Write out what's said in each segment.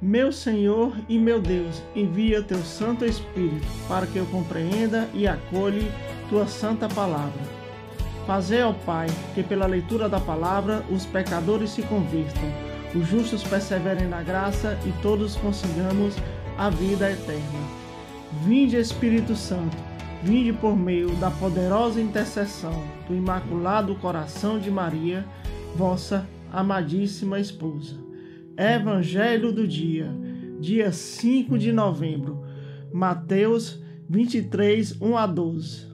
Meu Senhor e meu Deus, envia teu Santo Espírito para que eu compreenda e acolhe tua santa palavra. Fazei ao Pai que pela leitura da palavra os pecadores se convirtam, os justos perseverem na graça e todos consigamos a vida eterna. Vinde Espírito Santo, vinde por meio da poderosa intercessão do Imaculado Coração de Maria, vossa amadíssima esposa. Evangelho do dia, dia 5 de novembro, Mateus 23, 1 a 12.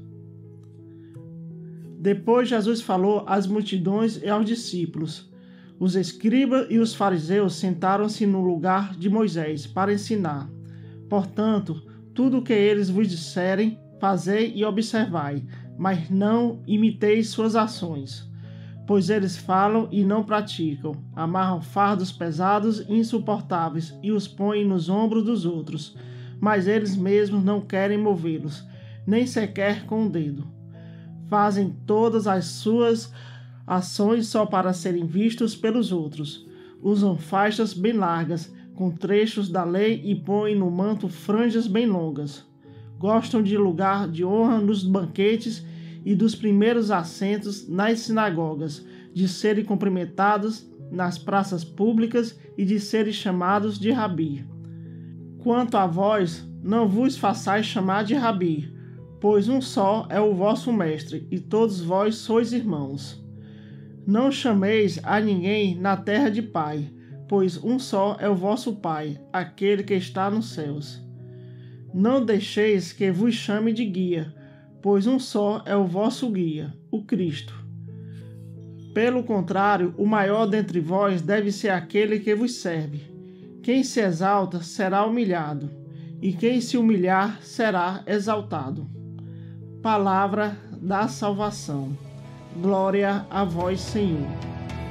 Depois Jesus falou às multidões e aos discípulos. Os escribas e os fariseus sentaram-se no lugar de Moisés para ensinar. Portanto, tudo o que eles vos disserem, fazei e observai, mas não imiteis suas ações pois eles falam e não praticam, amarram fardos pesados e insuportáveis e os põem nos ombros dos outros, mas eles mesmos não querem movê-los, nem sequer com o dedo. Fazem todas as suas ações só para serem vistos pelos outros. Usam faixas bem largas, com trechos da lei e põem no manto franjas bem longas. Gostam de lugar de honra nos banquetes e dos primeiros assentos nas sinagogas, de serem cumprimentados nas praças públicas e de serem chamados de rabi. Quanto a vós, não vos façais chamar de rabi, pois um só é o vosso mestre, e todos vós sois irmãos. Não chameis a ninguém na terra de pai, pois um só é o vosso pai, aquele que está nos céus. Não deixeis que vos chame de guia, pois um só é o vosso guia, o Cristo. Pelo contrário, o maior dentre vós deve ser aquele que vos serve. Quem se exalta será humilhado, e quem se humilhar será exaltado. Palavra da salvação. Glória a vós, Senhor.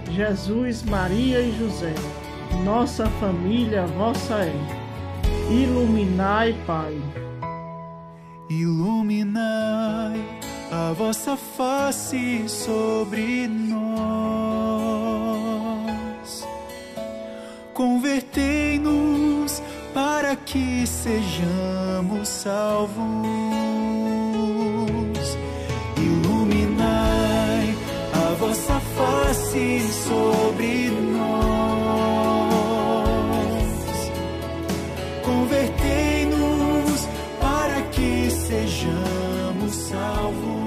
Jesus, Maria e José, nossa família vossa é. Iluminai, Pai Iluminai a vossa face sobre nós. Convertei-nos para que sejamos salvos. Iluminai a vossa face sobre amo salvos.